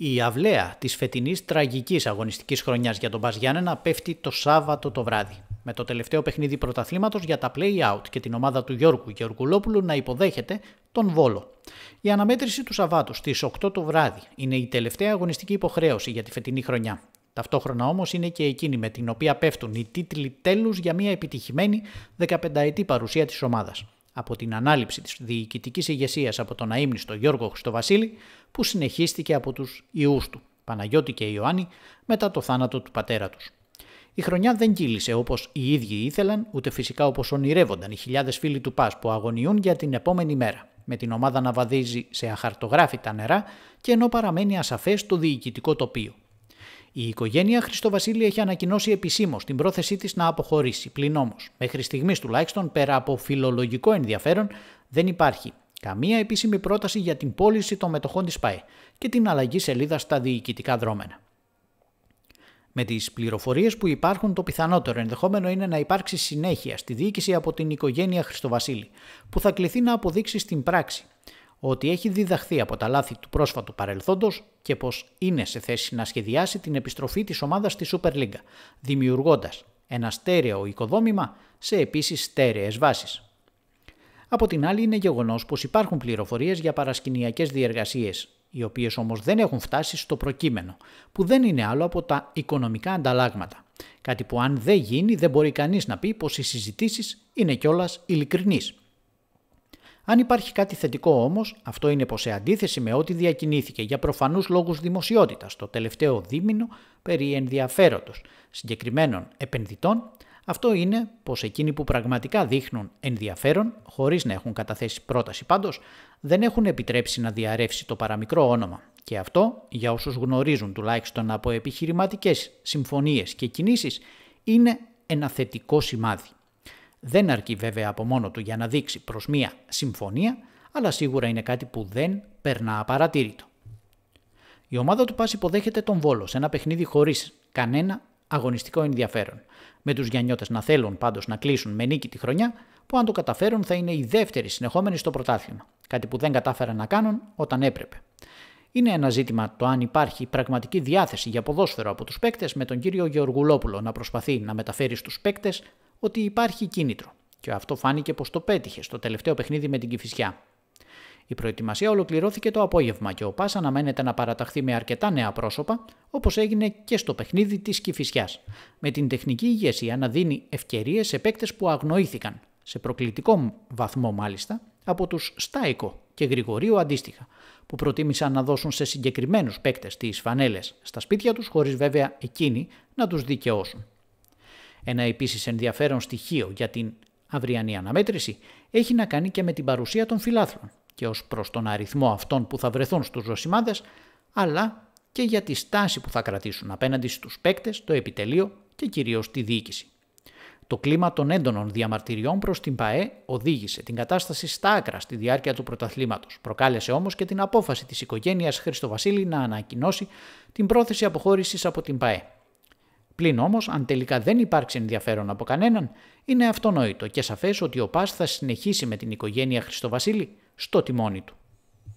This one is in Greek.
Η αυλαία της φετινής τραγικής αγωνιστικής χρονιάς για τον Μπας Γιάννενα πέφτει το Σάββατο το βράδυ. Με το τελευταίο παιχνίδι πρωταθλήματος για τα play-out και την ομάδα του Γιώργου Γεωργουλόπουλου να υποδέχεται τον Βόλο. Η αναμέτρηση του Σαββάτου στις 8 το βράδυ είναι η τελευταία αγωνιστική υποχρέωση για τη φετινή χρονιά. Ταυτόχρονα όμως είναι και εκείνη με την οποία πέφτουν οι τίτλοι τέλους για μια επιτυχημένη 15 ετή παρουσία της ομάδας από την ανάληψη της διοικητικής ηγεσίας από τον αείμνηστο Γιώργο Χριστοβασίλη που συνεχίστηκε από τους ιούς του, Παναγιώτη και Ιωάννη, μετά το θάνατο του πατέρα τους. Η χρονιά δεν κύλησε όπως οι ίδιοι ήθελαν, ούτε φυσικά όπως ονειρεύονταν οι χιλιάδες φίλοι του ΠΑΣ που αγωνιούν για την επόμενη μέρα, με την ομάδα να βαδίζει σε αχαρτογράφητα νερά και ενώ παραμένει ασαφές το διοικητικό τοπίο. Η οικογένεια Χριστοβασίλη έχει ανακοινώσει επισήμως την πρόθεσή της να αποχωρήσει. Πλην όμως, μέχρι στιγμής τουλάχιστον, πέρα από φιλολογικό ενδιαφέρον, δεν υπάρχει καμία επίσημη πρόταση για την πώληση των μετοχών της ΠΑΕ και την αλλαγή σελίδα στα διοικητικά δρόμενα. Με τις πληροφορίες που υπάρχουν, το πιθανότερο ενδεχόμενο είναι να υπάρξει συνέχεια στη διοίκηση από την οικογένεια Χριστοβασίλη, που θα κληθεί να αποδείξει στην πράξη ότι έχει διδαχθεί από τα λάθη του πρόσφατου παρελθόντος και πως είναι σε θέση να σχεδιάσει την επιστροφή της ομάδας στη Super League, δημιουργώντας ένα στέρεο οικοδόμημα σε επίσης στέρεες βάσεις. Από την άλλη είναι γεγονός πως υπάρχουν πληροφορίες για παρασκηνιακές διεργασίες, οι οποίες όμως δεν έχουν φτάσει στο προκείμενο, που δεν είναι άλλο από τα οικονομικά ανταλλάγματα. Κάτι που αν δεν γίνει δεν μπορεί κανείς να πει πως οι συζητήσεις είναι κιόλας ειλικρινείς. Αν υπάρχει κάτι θετικό όμως, αυτό είναι πως σε αντίθεση με ό,τι διακινήθηκε για προφανούς λόγους δημοσιότητας το τελευταίο δίμηνο περί ενδιαφέροντος συγκεκριμένων επενδυτών, αυτό είναι πως εκείνοι που πραγματικά δείχνουν ενδιαφέρον, χωρίς να έχουν καταθέσει πρόταση πάντως, δεν έχουν επιτρέψει να διαρρεύσει το παραμικρό όνομα. Και αυτό, για όσους γνωρίζουν τουλάχιστον από επιχειρηματικές συμφωνίες και κινήσεις, είναι ένα θετικό σημάδι. Δεν αρκεί βέβαια από μόνο του για να δείξει προς μία συμφωνία, αλλά σίγουρα είναι κάτι που δεν περνά απαρατήρητο. Η ομάδα του Πας υποδέχεται τον Βόλο σε ένα παιχνίδι χωρίς κανένα αγωνιστικό ενδιαφέρον. Με τους Γιαννιώτες να θέλουν πάντως να κλείσουν με νίκη τη χρονιά, που αν το καταφέρουν θα είναι η δεύτερη συνεχόμενη στο πρωτάθλημα. Κάτι που δεν κατάφεραν να κάνουν όταν έπρεπε. Είναι ένα ζήτημα το αν υπάρχει πραγματική διάθεση για ποδόσφαιρο από τους παίκτες με τον κύριο Γεωργουλόπουλο να προσπαθεί να μεταφέρει στους παίκτες ότι υπάρχει κίνητρο. Και αυτό φάνηκε πως το πέτυχε στο τελευταίο παιχνίδι με την Κυφυσιά. Η προετοιμασία ολοκληρώθηκε το απόγευμα και ο Πας αναμένεται να παραταχθεί με αρκετά νέα πρόσωπα, όπως έγινε και στο παιχνίδι της Κηφισιάς, με την τεχνική ηγεσία να δίνει ευκαιρίες σε παίκτες που αγνοήθηκαν, σε προκλητικό βαθμό μάλιστα, από τους Στάικο και Γρηγορίου αντίστοιχα, που προτίμησαν να δώσουν σε συγκεκριμένους παίκτες τις φανέλες στα σπίτια τους, χωρίς βέβαια εκείνοι να τους δικαιώσουν. Ένα επίσης ενδιαφέρον στοιχείο για την αυριανή αναμέτρηση έχει να κάνει και με την παρουσία των φιλάθλων και ως προς τον αριθμό αυτών που θα βρεθούν στους ζωσιμάδες, αλλά και για τη στάση που θα κρατήσουν απέναντι στους παίκτες, το επιτελείο και κυρίως τη διοίκηση. Το κλίμα των έντονων διαμαρτυριών προς την ΠαΕ οδήγησε την κατάσταση στα άκρα στη διάρκεια του πρωταθλήματος. Προκάλεσε όμως και την απόφαση της οικογένειας Χριστοβασίλη να ανακοινώσει την πρόθεση αποχώρησης από την ΠαΕ. Πλην όμως, αν τελικά δεν υπάρξει ενδιαφέρον από κανέναν, είναι αυτονόητο και σαφές ότι ο ΠΑΣ θα συνεχίσει με την οικογένεια Χριστοβασίλη στο τιμόνι του.